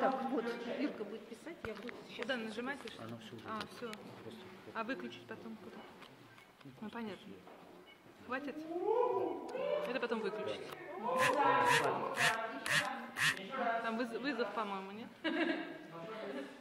Так, вот, Юрка будет писать, я буду сейчас... Куда нажимать? Она все уже. А, все. А выключить потом куда? Ну, понятно. Хватит? Это потом выключить. Там вызов по-моему, нет?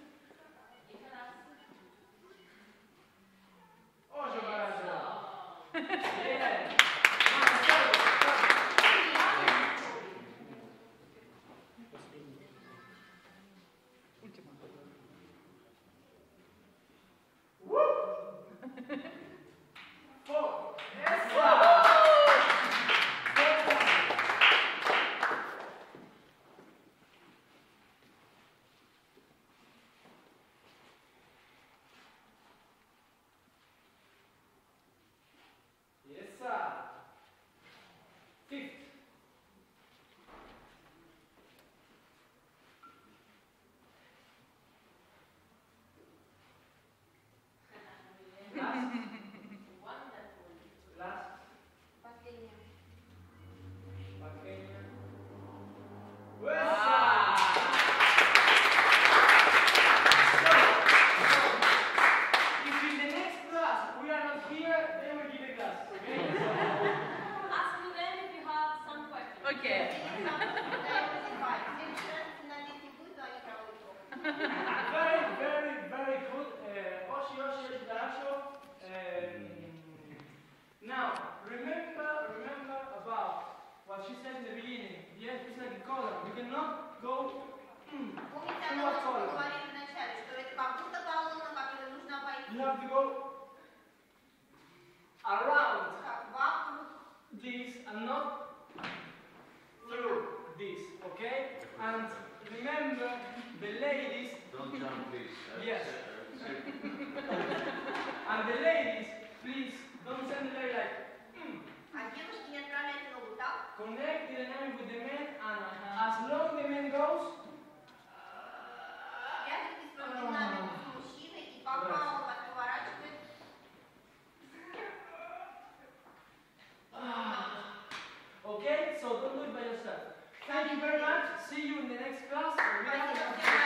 go around this and not through this, okay? And remember, the ladies, Don't jump, please. Yes. and the ladies, please don't send the lady like, mm, connect the dynamic with the men, and as long the man goes, See you in the next class.